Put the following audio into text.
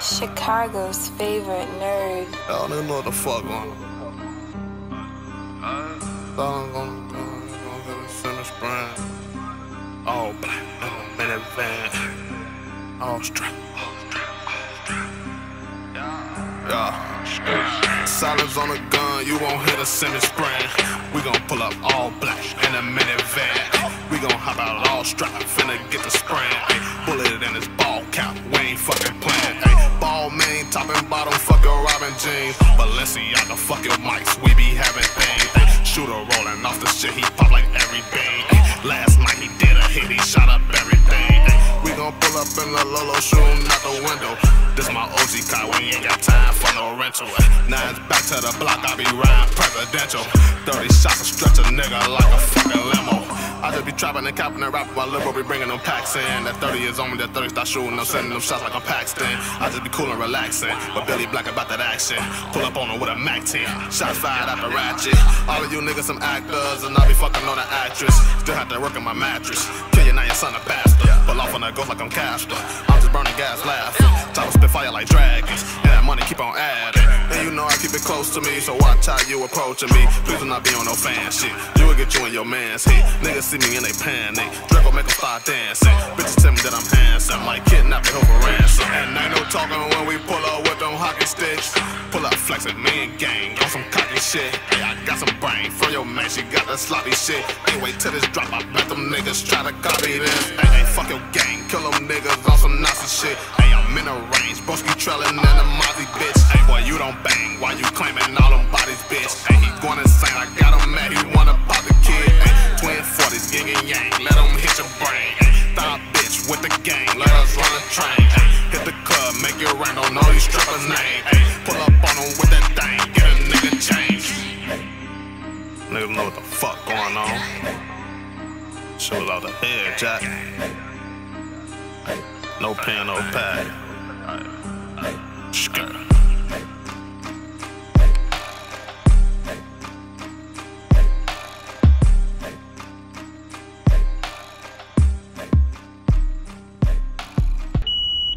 Chicago's favorite nerd. Y'all niggas know what the fuck going on. Thought I'm gonna, gonna, gonna get a finish brand. All black, a minivan. All strap. Yeah. Silence on the gun, you won't hit a Simmons brand. We gon' pull up all black in a minivan. We gon' hop out all strap, finna get the spraying. Ball cap, we ain't fucking playing. Balmain, top and bottom, fucking Robin Jeans. Balenciaga, fuck your mics, we be having things. Shooter rolling off the shit, he pop like everything. Last night he did a hit, he shot up everything. We gon' pull up in the Lolo, shooting out the window. This my OG car, we ain't got time for no rental. Now it's back to the block, I be riding presidential. 30 shots, stretch a nigga like a fucking limo. I just be trapping and capping and rapping while liberal be bringing them packs in. That 30 is on me, that 30 start shooting, I'm sending them shots like I'm Paxton. I just be cool and relaxing, but Billy Black about that action. Pull up on him with a Mac 10, shots fired out the ratchet. All of you niggas some actors, and I be fucking on an actress. Still have to work on my mattress. Kill you now, your son a pastor. Pull off on that ghost like I'm Casper. I'm just burning gas laughing. Time to spit fire like dragons, and that money keep on adding. Close to me, so watch how you approaching me. Please do not be on no fan shit. You will get you in your man's hit. Niggas see me and they panic. Draco make them start dancing. Bitches tell me that I'm handsome, like kidnapping over ransom. And ain't no talking when we pull up with them hockey sticks. Pull up flexing, me and gang on some cocky shit. Hey, I got some brain from your man, she got that sloppy shit. Ain't wait till this drop, I bet them niggas try to copy this. Hey, hey, fuck your gang, kill them niggas on some Nazi shit. Hey, I'm in a range, broski trellin' and a Mozzie bitch. Hey, boy, you don't bang, why you claiming all them bodies, bitch? Hey, he going insane, I got him mad, he wanna pop the kid. Hey, twin 40s, yin and yang, let him hit your brain. Hey, thought bitch with the gang, let us run a train. Hey, hit the club, make it rain, don't know these strippers' name. Hey, pull up on him with that thing, get a nigga change. Niggas know what the fuck going on. Shoot out the head, Jack. No pen, no pad.